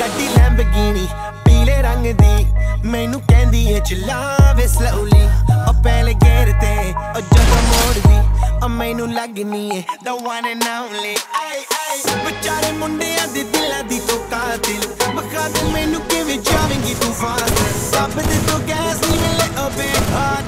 ਗੱਡੀ ਲੈਂਬਗੀਨੀ ਪੀਲੇ ਰੰਗ ਦੀ, ਮੈਨੂੰ ਕਹਿੰਦੀ ਏ ਚਲਾਵੇ ਸਲੋਲੀ ਉਹ ਪਹਿਲੇ ਗੇਰ ਤੇ, ਉਹ ਜਦੋਂ ਮੋੜਦੀ, ਉਹ ਮੈਨੂੰ ਲੱਗਨੀ ਏ, the one and only. ਆਏ ਆਏ ਵਿਚਾਰੇ ਮੁੰਡਿਆਂ ਦੇ ਦਿਲਾਂ ਦੀ ਤੂੰ ਕਾਤਿਲ ਬਖਾ ਮੈਨੂੰ ਕਿਵੇਂ ਜਾਵੇਂਗੀ ਤੂੰ ਫਾਸਟ ਸਭ ਦੇ ਤੋਂ ਗੈਸ ਨਹੀਂ ਮਿਲੇ a bit